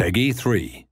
Peggy 3.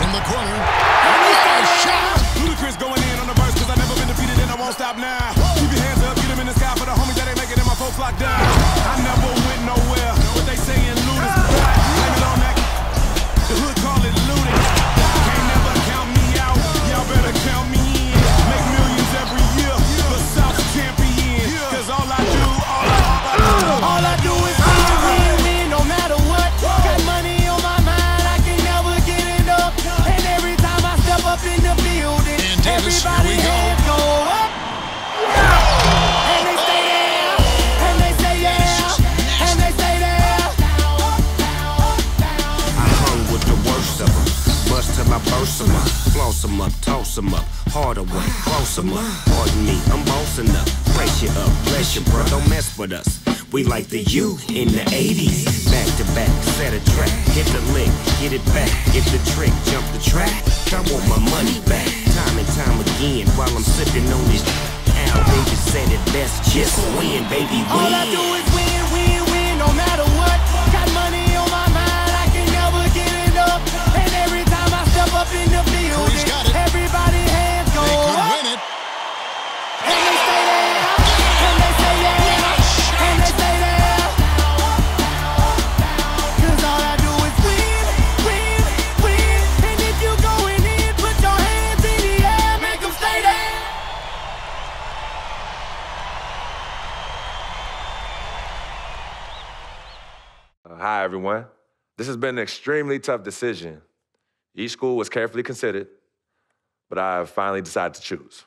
From the corner. And Oh, say, shot! Ludacris going in on the verse, cause I never been defeated and I won't stop now. Keep your hands up, get them in the sky for the homies that ain't making it, my folks locked down. I never I burst 'em up. Floss 'em up, toss 'em up. Harder way, close 'em up. Pardon me, I'm bossing up. Brace you up, bless you, bro. Don't mess with us. We like the U in the 80s. Back to back, set a track. Hit the lick, get it back. Get the trick, jump the track. I want my money back. Time and time again while I'm sipping on this. Al Davis said it best. Just win, baby, win. All I do is win, win, Uh, Hi, everyone. This has been an extremely tough decision. Each school was carefully considered, but I have finally decided to choose.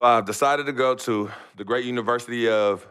I've decided to go to the great University of